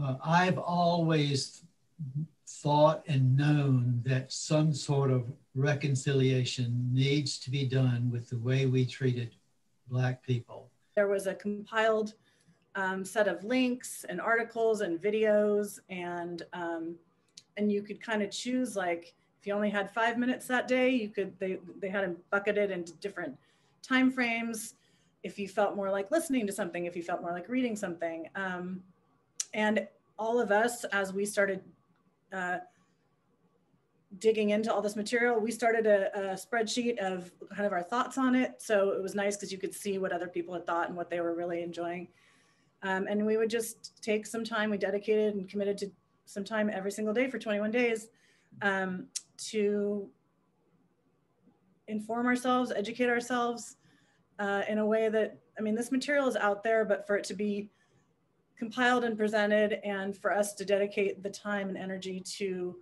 uh, I've always thought and known that some sort of reconciliation needs to be done with the way we treated Black people. There was a compiled um, set of links and articles and videos, and um, and you could kind of choose like if you only had five minutes that day, you could they they had them bucketed into different time frames. If you felt more like listening to something, if you felt more like reading something, um, and all of us as we started uh, digging into all this material, we started a, a, spreadsheet of kind of our thoughts on it. So it was nice because you could see what other people had thought and what they were really enjoying. Um, and we would just take some time, we dedicated and committed to some time every single day for 21 days um, to inform ourselves, educate ourselves uh, in a way that, I mean, this material is out there, but for it to be compiled and presented and for us to dedicate the time and energy to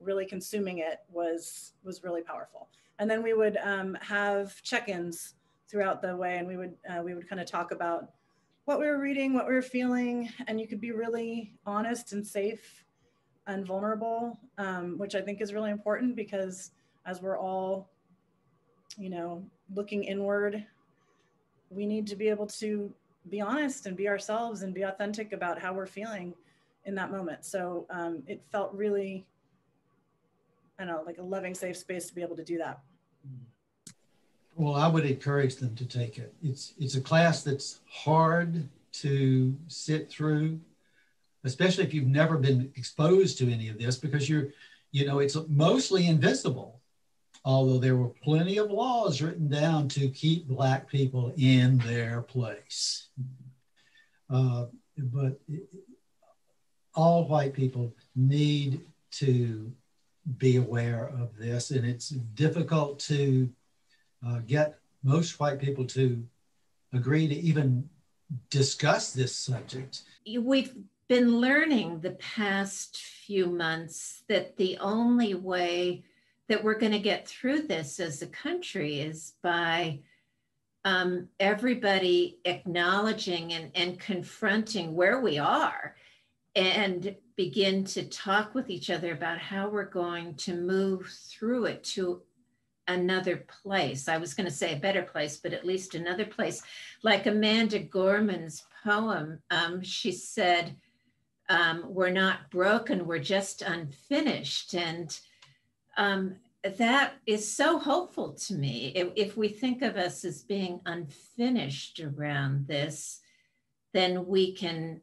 really consuming it was was really powerful. And then we would um, have check-ins throughout the way and we would uh, we would kind of talk about what we were reading what we were feeling and you could be really honest and safe and vulnerable um, which i think is really important because as we're all you know looking inward we need to be able to be honest and be ourselves and be authentic about how we're feeling in that moment. So um, it felt really, I don't know, like a loving, safe space to be able to do that. Well, I would encourage them to take it. It's it's a class that's hard to sit through, especially if you've never been exposed to any of this, because you're, you know, it's mostly invisible although there were plenty of laws written down to keep black people in their place. Uh, but all white people need to be aware of this, and it's difficult to uh, get most white people to agree to even discuss this subject. We've been learning the past few months that the only way that we're going to get through this as a country is by um, everybody acknowledging and, and confronting where we are and begin to talk with each other about how we're going to move through it to another place. I was going to say a better place, but at least another place. Like Amanda Gorman's poem, um, she said, um, We're not broken, we're just unfinished. And um, that is so hopeful to me. If, if, we think of us as being unfinished around this, then we can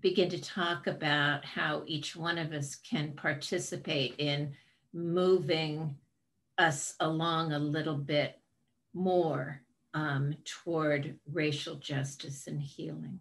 begin to talk about how each one of us can participate in moving us along a little bit more um, toward racial justice and healing.